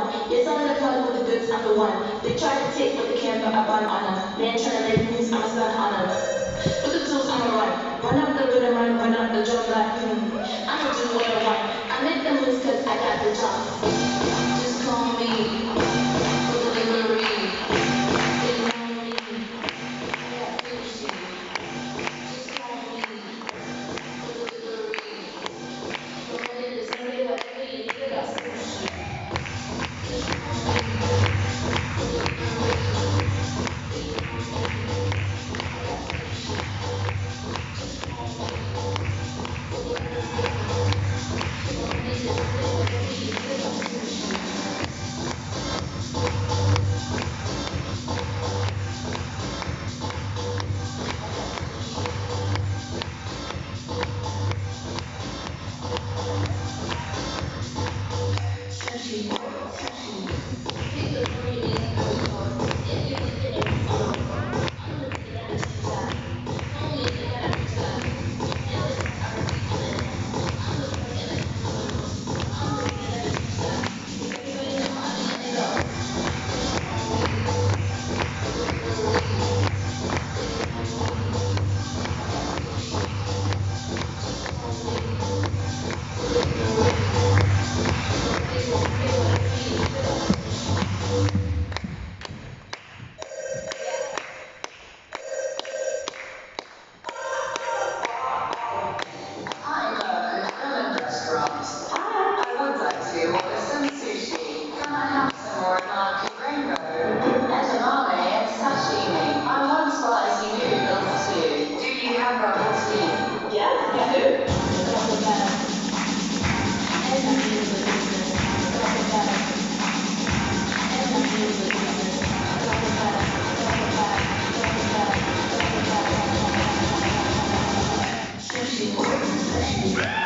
one. Yes, I'm gonna come with the goods, I'm the one. They tried to take what they can, but I bond on us. Man trying to make moves, I'm a son on us. With the tools, on the right. run. Up the rhythm, run, run up the job like, hmm. I'm a Música